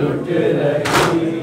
Salut at la.